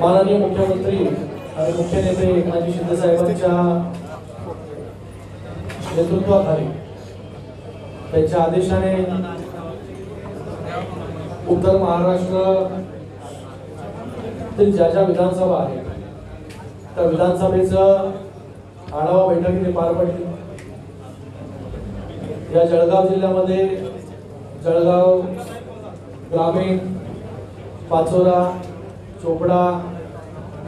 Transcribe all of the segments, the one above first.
माननीय मुख्यमंत्री आणि मुख्य नेते एकनाथजी शिंदेसाहेबांच्या नेतृत्वाखाली त्यांच्या आदेशाने उत्तर महाराष्ट्र ज्या ज्या विधानसभा आहेत त्या विधानसभेचं आढावा बैठक पार पडली. या जळगाव जिल्ह्यामध्ये जळगाव ग्रामीण पाचोरा चोपडा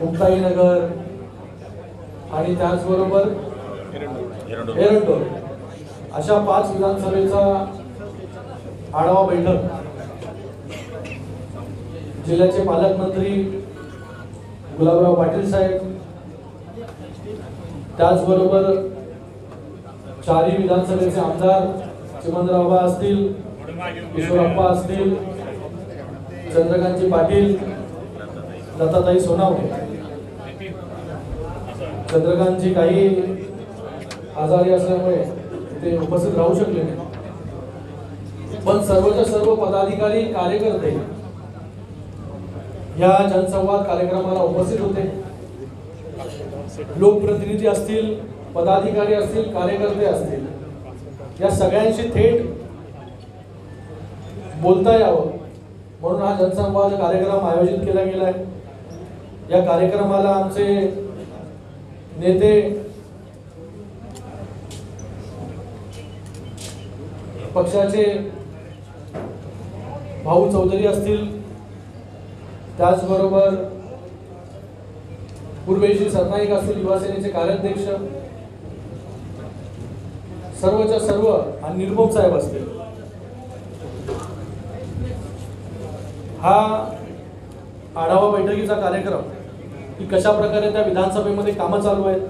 मुक्ताईनगर आणि त्याचबरोबर एरंडोर अशा पाच विधानसभेचा आढावा बैठक. जिल्ह्याचे पालकमंत्री गुलाबराव पाटील साहेब. त्याचबरोबर चारही विधानसभेचे आमदार चिमनरावबा असतील किशोरप्पा असतील चंद्रकांतजी पाटील दत्ताताई सोनावणे. चंद्रकांतजी काही आजारी असल्यामुळे ते उपस्थित राहू शकले नाही. पण सर्वच्या सर्व पदाधिकारी कार्यकर्ते या जनसंवाद कार्यक्रमाला उपस्थित होते. लोकप्रतिनिधी असतील पदाधिकारी असतील कार्यकर्ते असतील या सगळ्यांशी थेट बोलता यावं म्हणून हा जनसंवाद कार्यक्रम आयोजित केला गेलाय या कार्यक्रमाला आमचे नेते पक्षाचे भाऊ चौधरी असतील. त्याचबरोबर पूर्वेशी सरनाईक असतील युवासेनेचे कार्याध्यक्ष सर्वच्या सर्व आणि निर्मोम साहेब असतील. हा आढावा बैठकीचा कार्यक्रम की कशा प्रकारे त्या विधानसभेमध्ये कामं चालू आहेत?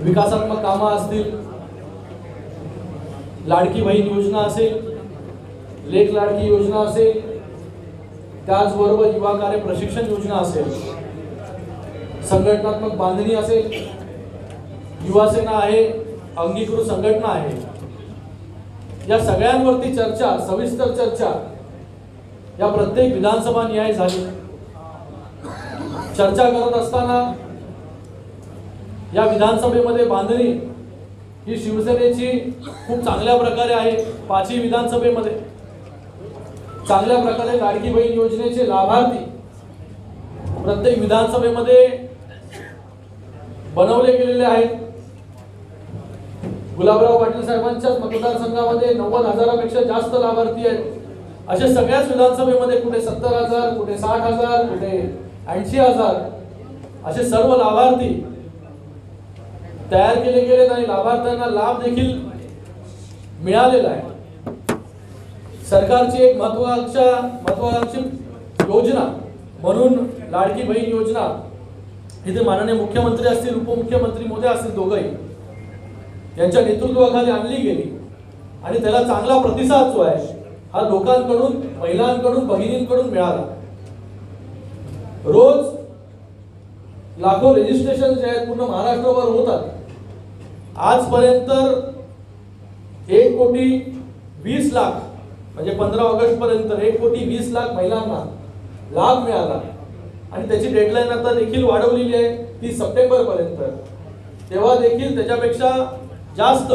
विकासात्मक कामं असतील लाडकी बहीण योजना असेल लेख लाडकी योजना असेल त्याचबरोबर युवा कार्य प्रशिक्षण योजना असेल संघटनात्मक बांधणी असेल युवा सेना आहे अंगीकृत संघटना आहे. या सगळ्यांवरती चर्चा सविस्तर चर्चा या प्रत्येक विधानसभा न्याय झाली. चर्चा करत असताना या विधानसभेमध्ये बांधणी ही शिवसेनेची खूप चांगल्या प्रकारे आहे. पाचही विधानसभेमध्ये चांगल्या प्रकारे लाडकी बहीण योजनेचे लाभार्थी प्रत्येक विधानसभेमध्ये बनवले गेलेले आहेत. गुलाबराव पाटील साहेबांच्याच मतदारसंघामध्ये नव्वद हजारापेक्षा जास्त लाभार्थी आहेत. अशा सगळ्याच विधानसभेमध्ये कुठे सत्तर हजार कुठे साठ हजार कुठे ऐंशी हजार. असे सर्व लाभार्थी तयार केले गेलेत आणि लाभार्थ्यांना लाभ देखील मिळालेला आहे. सरकारची एक महत्त्वाच्या महत्वाकांक्षी योजना म्हणून लाडकी बहीण योजना. इथे माननीय मुख्यमंत्री असतील उपमुख्यमंत्री मोदी असतील दोघंही. यांच्या नेतृत्वाखाली आणली गेली. आणि त्याला चांगला प्रतिसाद जो आहे हा लोकांकडून महिलांकडून बहिणींकडून मिळाला. रोज लाखो रजिस्ट्रेशन जे आहेत पूर्ण महाराष्ट्रभर होतात. आजपर्यंत एक कोटी वीस लाख म्हणजे पंधरा ऑगस्ट पर्यंत एक कोटी वीस लाख महिलांना लाभ मिळाला. आणि त्याची डेडलाईन आता देखील वाढवलेली आहे ती सप्टेंबर पर्यंत तेव्हा देखील त्याच्यापेक्षा जास्त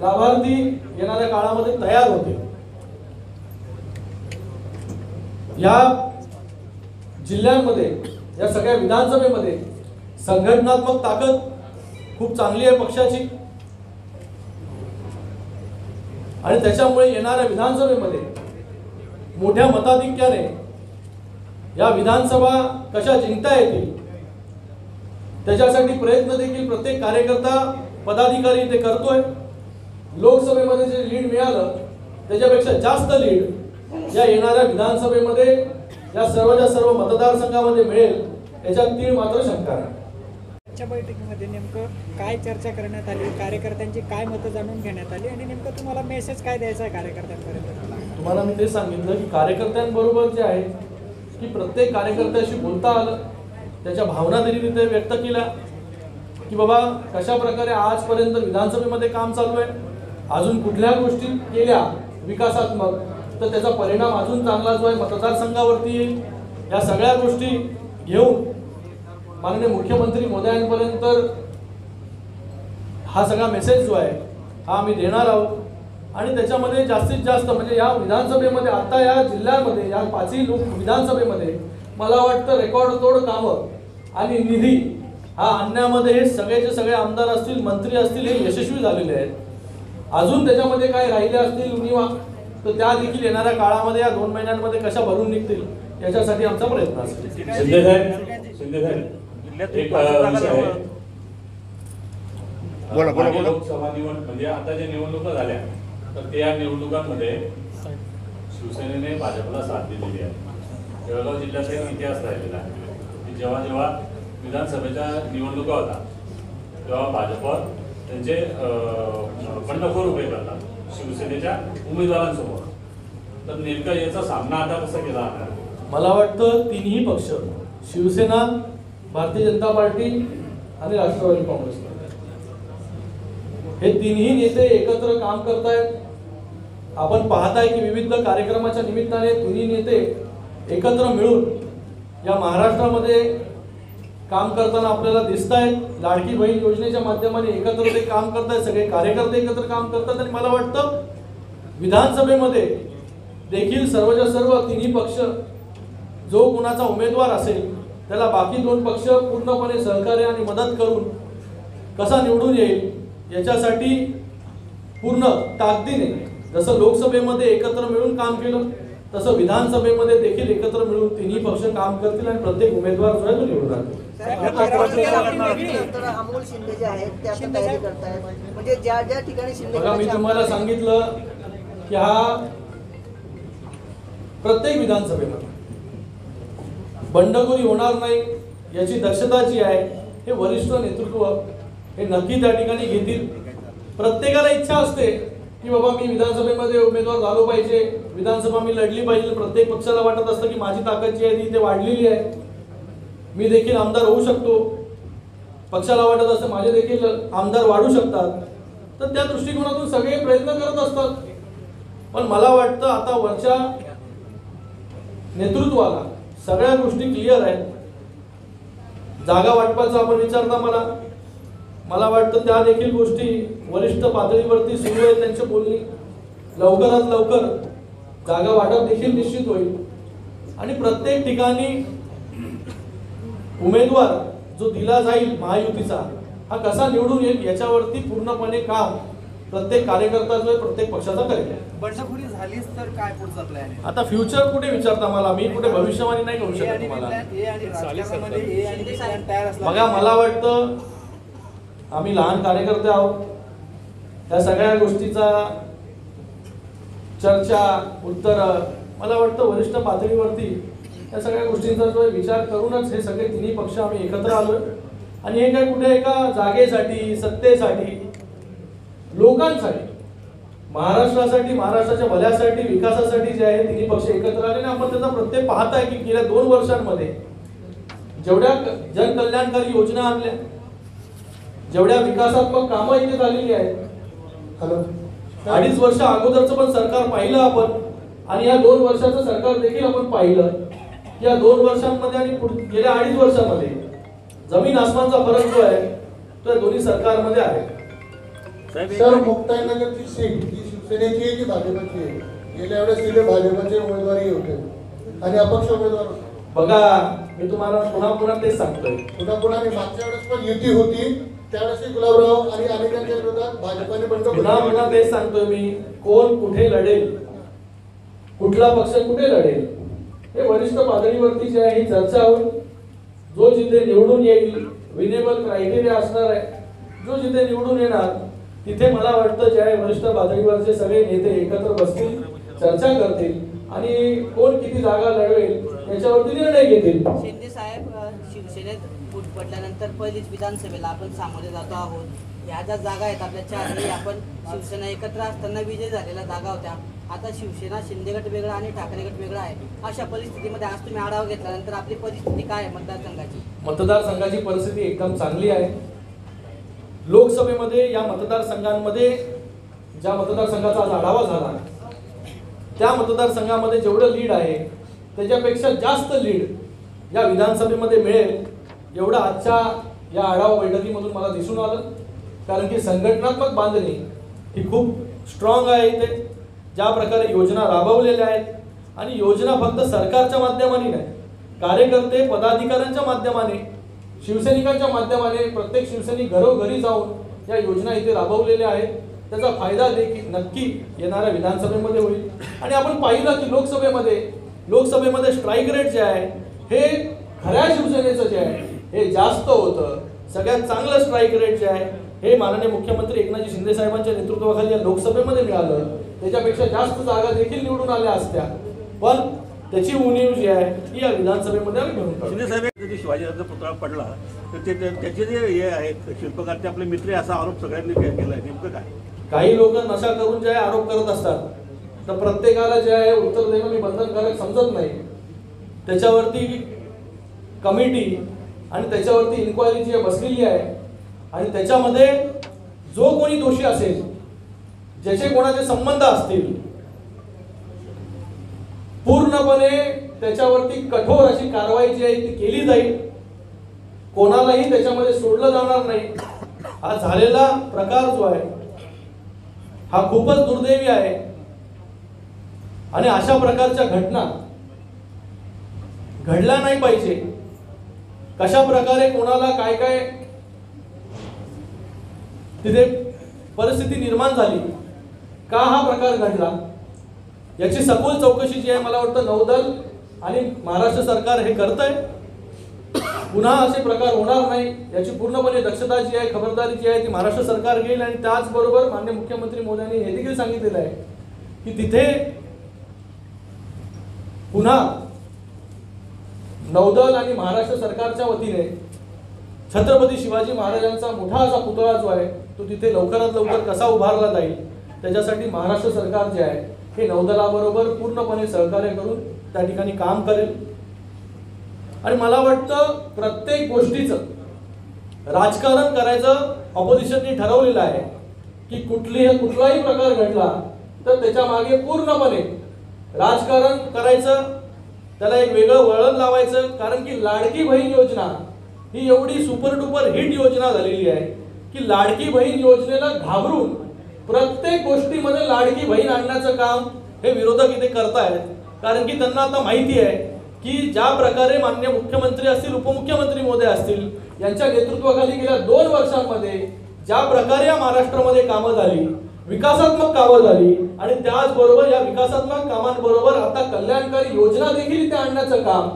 लाभार्थी येणाऱ्या काळामध्ये तयार होते या जिल्ह्यांमध्ये या सगळ्या विधानसभेमध्ये संघटनात्मक ताकद खूप चांगली आहे पक्षाची. आणि त्याच्यामुळे येणाऱ्या विधानसभेमध्ये मोठ्या मताधिक्याने या विधानसभा कशा जिंकता येतील त्याच्यासाठी प्रयत्न देखील प्रत्येक कार्यकर्ता पदाधिकारी ते करतोय. लोकसभेमध्ये जे लीड मिळालं त्याच्यापेक्षा जास्त लीड या येणाऱ्या विधानसभेमध्ये या सर्वच्या सर्व मतदारसंघामध्ये मिळेल याच्यात तीळ मात्र शंका नाही आजच्या बैठकीमध्ये नेमकं काय चर्चा करण्यात आली कार्यकर्त्यांची काय मतं जाणून घेण्यात आली आणि नेमकं तुम्हाला मेसेज काय द्यायचा आहे कार्यकर्त्यांपर्यंत? तुम्हाला मी ते सांगितलं की कार्यकर्त्यांबरोबर जे आहे की प्रत्येक कार्यकर्त्याशी बोलता आलं त्याच्या भावना त्यांनी तिथे व्यक्त केल्या की बाबा कशा प्रकारे आजपर्यंत विधानसभेमध्ये काम चालू आहे अजून कुठल्या गोष्टी केल्या विकासात्मक? तर त्याचा परिणाम अजून चांगला जो आहे मतदारसंघावरती येईल या सगळ्या गोष्टी घेऊन माननीय मुख्यमंत्री मोदयांपर्यंत हा सगळा मेसेज जो आहे हा आम्ही देणार आहोत. आणि त्याच्यामध्ये जास्तीत जास्त म्हणजे या विधानसभेमध्ये आता या जिल्ह्यामध्ये या पाचही लोक विधानसभेमध्ये मला वाटतं रेकॉर्ड तोड कामं आणि निधी हा आणण्यामध्ये हे सगळेचे सगळे आमदार असतील मंत्री असतील हे यशस्वी झालेले आहेत. अजून त्याच्यामध्ये काय राहिले असतील उणिवा तर त्या देखील येणाऱ्या काळामध्ये या दोन महिन्यांमध्ये कशा भरून निघतील याच्यासाठी आमचा प्रयत्न असेल. शिंदे साहेब शिंदे साहेब एक अ, विषय आहे. बोला, बोला, मागे बोला. लोकसभा निवड म्हणजे आता ज्या निवडणुका झाल्या तर त्या निवडणुकांमध्ये शिवसेनेने भाजपला साथ दिलेली आहे. जळगाव जिल्ह्याचा एक इतिहास राहिलेला आहे की जेव्हा जेव्हा विधानसभेच्या निवडणुका होता तेव्हा भाजप त्यांचे अ, बंडखोर उभे करतात. शिवसेनेच्या उमेदवारांसमोर. तर नेमका याचा सामना आता कसा केला मला वाटतं तिन्ही पक्ष शिवसेना भारतीय जनता पार्टी आणि राष्ट्रवादी काँग्रेस हे तिन्ही नेते एकत्र काम करतायत. आपण पाहताय की विविध कार्यक्रमाच्या निमित्ताने तिन्ही नेते एकत्र मिळून या महाराष्ट्रामध्ये काम करताना आपल्याला दिसत आहेत लाडकी बहीण योजनेच्या माध्यमाने एकत्र ते काम करतायत सगळे कार्यकर्ते एकत्र काम करतात आणि मला वाटतं विधानसभेमध्ये देखील सर्वच्या सर्व तिन्ही पक्ष जो कुणाचा उमेदवार असेल त्याला बाकी दोन पक्ष पूर्णपणे सहकार्य आणि मदत करून कसा निवडून येईल याच्यासाठी पूर्ण ताकदीने जसं लोकसभेमध्ये एकत्र मिळून काम केलं तसं विधानसभेमध्ये देखील एकत्र मिळून तिन्ही पक्ष काम करतील आणि प्रत्येक उमेदवार जो आहे तो निवडून आणतील नंतर अमोल शिंदे जे आहेत ते आता तयारी करतायत. म्हणजे ज्या ज्या ठिकाणी शिंदे बघा मी तुम्हाला सांगितलं की हा प्रत्येक विधानसभेमध्ये बंडखोरी होणार नाही याची दक्षता जी आहे हे वरिष्ठ नेतृत्व हे नक्की त्या ठिकाणी घेतील. प्रत्येकाला इच्छा असते की बाबा मी विधानसभेमध्ये उमेदवार झालो पाहिजे. विधानसभा मी लढली पाहिजे. प्रत्येक पक्षाला वाटत असतं की माझी ताकद जी आहे ती इथे वाढलेली आहे. मी देखील आमदार होऊ शकतो. पक्षाला वाटत असतं माझे देखील आमदार वाढू शकतात. तर त्या दृष्टिकोनातून सगळे प्रयत्न करत असतात. पण मला वाटतं आता वरच्या नेतृत्वाला सगळ्या गोष्टी क्लिअर आहेत. जागा वाटपाचा आपण विचारता मला. मला वाटतं त्या देखील गोष्टी वरिष्ठ पातळीवरती सुरू आहेत त्यांची बोलणी. लवकरात लवकर जागा वाटप देखील निश्चित होईल. आणि प्रत्येक ठिकाणी उमेदवार जो दिला जाईल महायुतीचा हा कसा निवडून येईल याच्यावरती पूर्णपणे काम प्रत्येक कार्यकर्ता जो आहे प्रत्येक पक्षाचा करेल. बंडखोरी झालीच तर काय पुढचा प्लॅन आहे? आता फ्युचर कुठे विचारता मला? मी कुठे भविष्यवाणी नाही करू शकत तुम्हाला. बघा. मला वाटतं आम्ही लहान कार्यकर्ते आहोत. त्या सगळ्या गोष्टीचा चर्चा उत्तर मला वाटतं वरिष्ठ पातळीवरती या सगळ्या गोष्टींचा जो विचार करूनच हे सगळे तिन्ही पक्ष आम्ही एकत्र आलोय. आणि हे काय कुठे एका जागेसाठी सत्तेसाठी लोकांसाठी महाराष्ट्रासाठी महाराष्ट्राच्या भल्यासाठी विकासासाठी जे आहे तिन्ही पक्ष एकत्र आले आणि आपण त्याचा प्रत्येक पाहताय की गेल्या दोन वर्षांमध्ये जेवढ्या जनकल्याणकारी योजना आणल्या जेवढ्या विकासात्मक कामं इथे झालेली आहेत. हॅलो. अडीच वर्ष अगोदरचं पण सरकार पाहिलं आपण आणि या दोन वर्षाचं सरकार देखील आपण पाहिलं. या दोन वर्षांमध्ये आणि गेल्या अडीच वर्षामध्ये जमीन आसमानचा फरक जो आहे तो या दोन्ही सरकारमध्ये आहे. सर मुक्ताईनगरची सीट ही शिवसेनेची आहे की भाजपची आहे? गेल्या वेळेस तिथे भाजपचे उमेदवारही होते. आणि अपक्ष उमेदवार बघा मी तुम्हाला पुन्हा पुन्हा तेच सांगतोय. पुन्हा पुन्हा मागच्या वेळेस पण युती होती गुलाबराव आणि अनेकांच्या विरोधात भाजपाने पुन्हा पुन्हा तेच सांगतोय मी. कोण कुठे लढेल? कुठला पक्ष कुठे लढेल? हे वरिष्ठ पातळीवरती जे आहे ही चर्चा होईल. जो जिथे निवडून येईल विनेबल क्रायटेरिया असणार आहे. जो जिथे निवडून येणार तिथे मला वाटतं जे आहे वरिष्ठ पातळीवरचे सगळे नेते एकत्र बसतील चर्चा करतील आणि कोण किती जागा लढवेल याच्यावरती निर्णय घेतील. शिंदे साहेब शिवसेनेत फूट पडल्यानंतर पहिलीच विधानसभेला आपण सामोरे जातो आहोत. ह्या ज्या जागा आहेत आपल्या चारही आपण शिवसेना एकत्र असताना विजय झालेल्या जागा होत्या. आता शिवसेना शिंदे गट वेगळा आणि ठाकरे गट वेगळा आहे. अशा परिस्थितीमध्ये आज तुम्ही आढावा घेतल्यानंतर आपली परिस्थिती काय आहे मतदारसंघाची? मतदारसंघाची परिस्थिती एकदम चांगली आहे. लोकसभेमध्ये या मतदारसंघांमध्ये ज्या मतदारसंघाचा आज आढावा झाला त्या मतदारसंघामध्ये जेवढं लीड आहे त्याच्यापेक्षा जास्त लीड या विधानसभेमध्ये मिळेल एवढं आजच्या या आढावा बैठकीमधून मला दिसून आलं. कारण की संघटनात्मक बांधणी ही खूप स्ट्रॉंग आहे इथे. ज्या प्रकारे योजना राबवलेल्या आहेत आणि योजना फक्त सरकारच्या माध्यमाने नाही कार्यकर्ते पदाधिकाऱ्यांच्या माध्यमाने शिवसैनिकांच्या माध्यमाने प्रत्येक शिवसैनिक घरोघरी जाऊन या योजना इथे राबवलेल्या आहेत. त्याचा फायदा देखील नक्की येणाऱ्या विधानसभेमध्ये होईल. आणि आपण पाहिलं की लोकसभेमध्ये लोकसभेमध्ये स्ट्राईक रेट जे आहे हे खऱ्या शिवसेनेचं जे आहे हे जास्त होतं. सगळ्यात चांगलं स्ट्राईक रेट जे आहे हे माननीय मुख्यमंत्री एकनाथजी शिंदे साहेबांच्या नेतृत्वाखाली या लोकसभेमध्ये मिळालं. त्याच्यापेक्षा जास्त जागा देखील निवडून आल्या असत्या. पण त्याची उणीव जी आहे ही या विधानसभेमध्ये आम्ही भरून. शिंदे साहेब कधी शिवाजीराजांचा पुतळा पडला तर ते ते- त्याचे जे हे आहेत शिल्पकार ते आपले मित्र असा आरोप सगळ्यांनी केला आहे. नेमकं काय? काही लोक नशा करून जे आरोप करत असतात. तर प्रत्येकाला जे आहे उत्तर देणं मी बंधनकारक समजत नाही. त्याच्यावरती कमिटी आणि त्याच्यावरती इन्क्वायरी जी बसलेली आहे. आणि त्याच्यामध्ये जो कोणी दोषी असेल ज्याचे कोणाचे संबंध असतील पूर्णपणे त्याच्यावरती कठोर अशी कारवाई जी आहे ती केली जाईल. कोणालाही त्याच्यामध्ये सोडलं जाणार नाही. हा झालेला प्रकार जो आहे हा खूपच दुर्दैवी आहे. आणि अशा प्रकारच्या घटना घडल्या नाही पाहिजे. कशा प्रकारे कोणाला काय काय तिथे परिस्थिती निर्माण झाली का हा प्रकार घडला याची सखोल चौकशी जी आहे मला वाटतं नौदल आणि महाराष्ट्र सरकार हे करत आहे पुन्हा असे प्रकार होणार नाही याची पूर्णपणे दक्षता जी आहे खबरदारी जी आहे ती महाराष्ट्र सरकार घेईल. आणि त्याचबरोबर मान्य मुख्यमंत्री मोदयांनी हे देखील सांगितलेलं आहे की तिथे पुन्हा नौदल आणि महाराष्ट्र सरकारच्या वतीने छत्रपती शिवाजी महाराजांचा मोठा असा पुतळा जो आहे तो तिथे लवकरात लवकर कसा उभारला जाईल त्याच्यासाठी महाराष्ट्र सरकार जे आहे हे नौदलाबरोबर पूर्णपणे सहकार्य करून त्या ठिकाणी काम करेल. आणि मला वाटतं प्रत्येक गोष्टीचं राजकारण करायचं ऑपोजिशननी ठरवलेलं आहे की कुठली कुठलाही प्रकार घडला तर त्याच्यामागे पूर्णपणे राजकारण करायचं त्याला एक वेगळं वळण लावायचं कारण की लाडकी बहीण योजना ही एवढी सुपर डुपर हिट योजना झालेली आहे की लाडकी बहीण योजनेला घाबरून प्रत्येक गोष्टीमध्ये लाडकी बहीण आणण्याचं काम हे विरोधक इथे करतायत. कारण की त्यांना आता माहिती आहे की ज्या प्रकारे मान्य मुख्यमंत्री असतील उपमुख्यमंत्री मोदय असतील यांच्या नेतृत्वाखाली गेल्या दोन वर्षांमध्ये ज्या प्रकारे या महाराष्ट्रामध्ये कामं झाली विकासात्मक कामं झाली. आणि त्याचबरोबर या विकासात्मक कामांबरोबर आता कल्याणकारी योजना देखील इथे आणण्याचं काम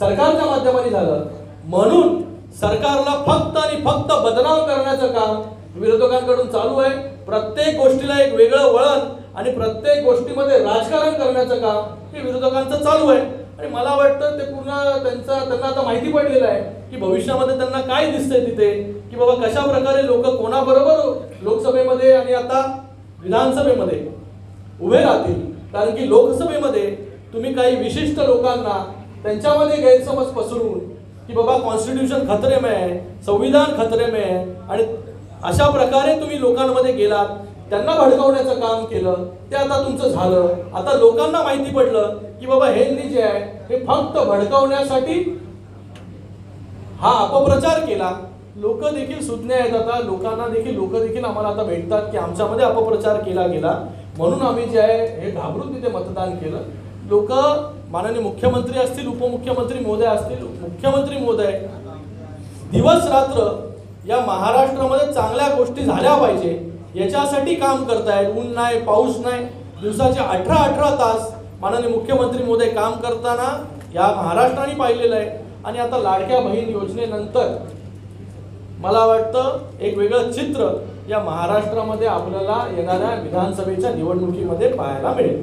सरकारच्या माध्यमाने झालं. म्हणून सरकारला फक्त आणि फक्त बदनाम करण्याचं काम विरोधकांकडून चालू आहे. प्रत्येक गोष्टीला एक वेगळं वळण आणि प्रत्येक गोष्टीमध्ये राजकारण करण्याचं काम हे विरोधकांचं चालू आहे. आणि मला वाटतं ते पूर्ण त्यांचा त्यांना आता माहिती पडलेलं आहे की भविष्यामध्ये त्यांना काय दिसतंय तिथे की बाबा कशा प्रकारे लोक कोणाबरोबर लोकसभेमध्ये आणि आता विधानसभेमध्ये उभे राहतील. कारण की लोकसभेमध्ये तुम्ही काही विशिष्ट लोकांना त्यांच्यामध्ये गैरसमज पसरून की बाबा कॉन्स्टिट्यूशन खतरे में आहे संविधान खतरे में आहे आणि अशा प्रकारे तुम्ही लोकांमध्ये गेलात त्यांना भडकवण्याचं काम केलं ते आता तुमचं झालं. आता लोकांना माहिती पडलं की बाबा हेल्दी जे आहे हे फक्त भडकवण्यासाठी हा अपप्रचार केला. लोक देखील सुज्ञ आहेत आता. लोकांना देखील लोक देखील आम्हाला आता भेटतात की आमच्यामध्ये अपप्रचार केला गेला. म्हणून आम्ही जे आहे हे घाबरून तिथे मतदान केलं. लोक माननीय मुख्यमंत्री असतील उपमुख्यमंत्री मोदय असतील मुख्यमंत्री मोदय दिवस रात्र या महाराष्ट्रामध्ये चांगल्या गोष्टी झाल्या पाहिजे. याच्यासाठी काम करतायत. ऊन नाही पाऊस नाही. दिवसाचे अठरा अठरा तास माननीय मुख्यमंत्री मोदय काम करताना या महाराष्ट्राने पाहिलेलं आहे. आणि आता लाडक्या बहीण योजनेनंतर मला वाटतं एक वेगळं चित्र या महाराष्ट्रामध्ये आपल्याला येणाऱ्या विधानसभेच्या निवडणुकीमध्ये पाहायला मिळेल.